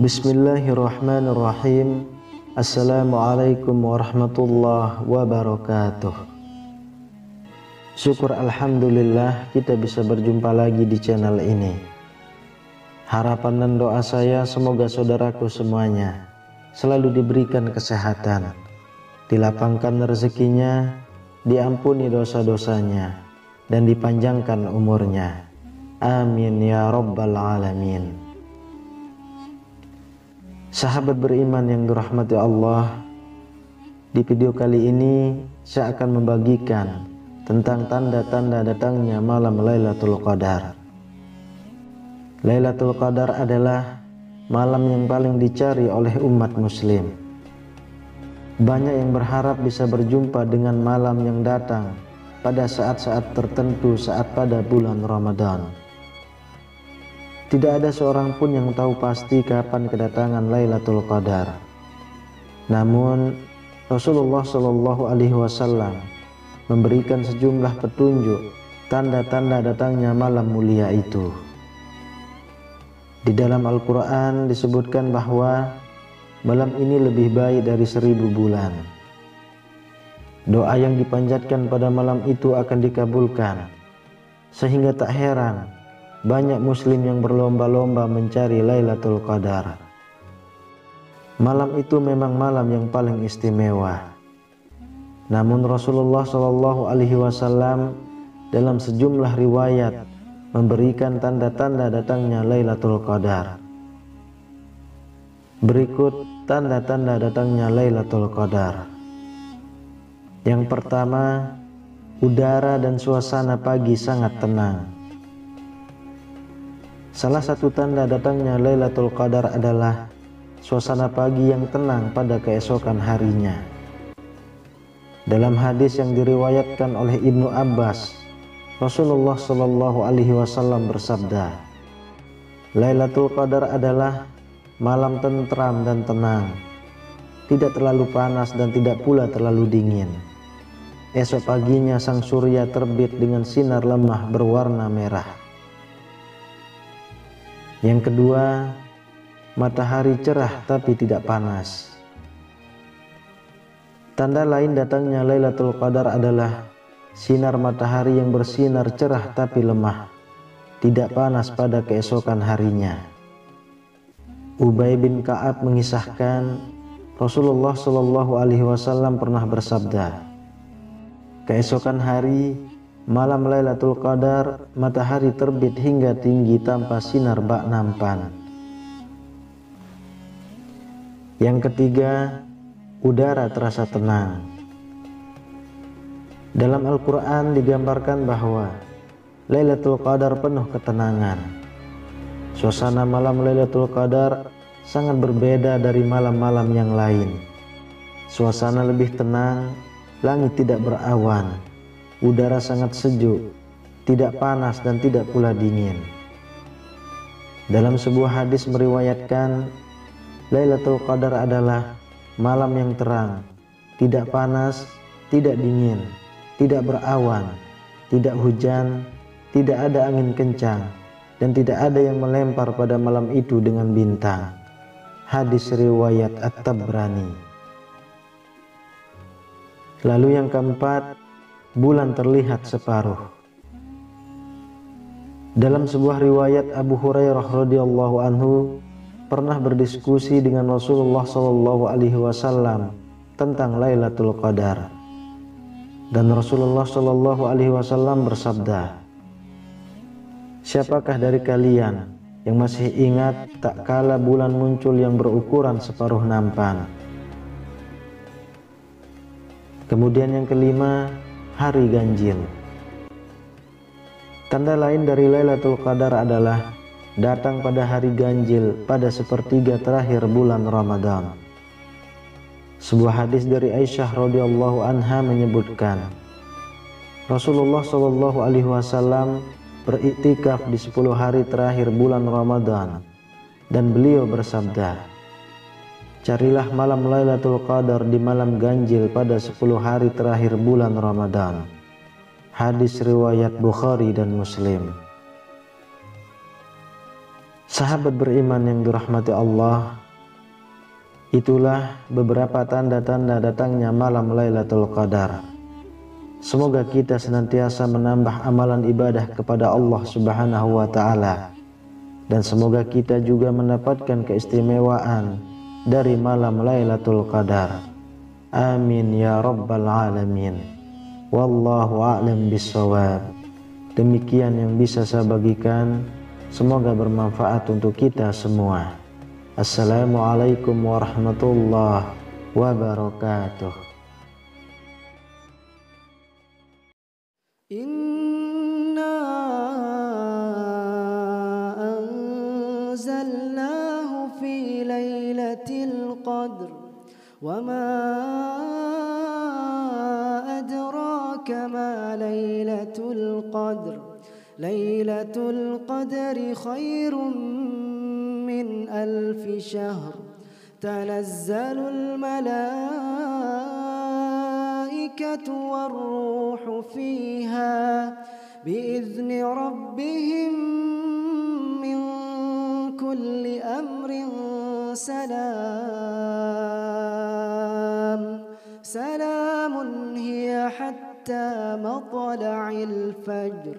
Bismillahirrahmanirrahim Assalamualaikum warahmatullahi wabarakatuh. Syukur Alhamdulillah kita bisa berjumpa lagi di channel ini. Harapan dan doa saya semoga saudaraku semuanya Selalu diberikan kesehatan Dilapangkan rezekinya Diampuni dosa-dosanya Dan dipanjangkan umurnya. Amin ya Rabbal Alamin Sahabat beriman yang dirahmati Allah, di video kali ini saya akan membagikan tentang tanda-tanda datangnya malam Lailatul Qadar. Lailatul Qadar adalah malam yang paling dicari oleh umat muslim. Banyak yang berharap bisa berjumpa dengan malam yang datang pada saat-saat tertentu saat pada bulan Ramadan. Tidak ada seorang pun yang tahu pasti kapan kedatangan Lailatul Qadar. Namun Rasulullah Shallallahu Alaihi Wasallam memberikan sejumlah petunjuk tanda-tanda datangnya malam mulia itu. Di dalam Al-Quran disebutkan bahwa malam ini lebih baik dari seribu bulan. Doa yang dipanjatkan pada malam itu akan dikabulkan, sehingga tak heran banyak muslim yang berlomba-lomba mencari Lailatul Qadar. Malam itu memang malam yang paling istimewa. Namun Rasulullah Shallallahu alaihi wasallam dalam sejumlah riwayat memberikan tanda-tanda datangnya Lailatul Qadar. Berikut tanda-tanda datangnya Lailatul Qadar. Yang pertama, udara dan suasana pagi sangat tenang. Salah satu tanda datangnya Lailatul Qadar adalah suasana pagi yang tenang pada keesokan harinya. Dalam hadis yang diriwayatkan oleh Ibnu Abbas, Rasulullah Shallallahu alaihi wasallam bersabda, Lailatul Qadar adalah malam tentram dan tenang, tidak terlalu panas dan tidak pula terlalu dingin. Esok paginya sang surya terbit dengan sinar lemah berwarna merah. Yang kedua, matahari cerah tapi tidak panas. Tanda lain datangnya Lailatul Qadar adalah sinar matahari yang bersinar cerah tapi lemah, tidak panas pada keesokan harinya. Ubay bin Ka'ab mengisahkan Rasulullah Shallallahu alaihi wasallam pernah bersabda, Keesokan hari, malam Lailatul Qadar, matahari terbit hingga tinggi tanpa sinar bak nampan. Yang ketiga, udara terasa tenang. Dalam Al-Quran digambarkan bahwa Lailatul Qadar penuh ketenangan. Suasana malam Lailatul Qadar sangat berbeda dari malam-malam yang lain. Suasana lebih tenang, langit tidak berawan, udara sangat sejuk, tidak panas dan tidak pula dingin. Dalam sebuah hadis meriwayatkan, Lailatul Qadar adalah malam yang terang, tidak panas, tidak dingin, tidak berawan, tidak hujan, tidak ada angin kencang, dan tidak ada yang melempar pada malam itu dengan bintang. Hadis riwayat At-Tabrani. Lalu yang keempat, bulan terlihat separuh. Dalam sebuah riwayat Abu Hurairah radhiyallahu anhu pernah berdiskusi dengan Rasulullah Shallallahu alaihi wasallam tentang Lailatul Qadar. Dan Rasulullah Shallallahu alaihi wasallam bersabda, Siapakah dari kalian yang masih ingat tak kala bulan muncul yang berukuran separuh nampan? Kemudian yang kelima, hari ganjil. Tanda lain dari Lailatul Qadar adalah datang pada hari ganjil pada sepertiga terakhir bulan Ramadan. Sebuah hadis dari Aisyah radhiyallahu anha menyebutkan Rasulullah shallallahu alaihi wasallam beriktikaf di 10 hari terakhir bulan Ramadan dan beliau bersabda Carilah malam Lailatul Qadar di malam ganjil pada 10 hari terakhir bulan Ramadan Hadis riwayat Bukhari dan Muslim Sahabat beriman yang dirahmati Allah Itulah beberapa tanda-tanda datangnya malam Lailatul Qadar. Semoga kita senantiasa menambah amalan ibadah kepada Allah Subhanahu wa taala dan semoga kita juga mendapatkan keistimewaan dari malam Lailatul Qadar. Amin ya rabbal alamin. Wallahu a'lam bissawab. Demikian yang bisa saya bagikan. Semoga bermanfaat untuk kita semua. Assalamualaikum warahmatullahi wabarakatuh. أنزلناه في ليلة القدر. وما أدراك ما ليلة القدر. ليلة القدر خير من ألف شهر. تنزل الملائكة والروح فيها بإذن ربهم أمر سلام. سلام هي حتى مطلع الفجر.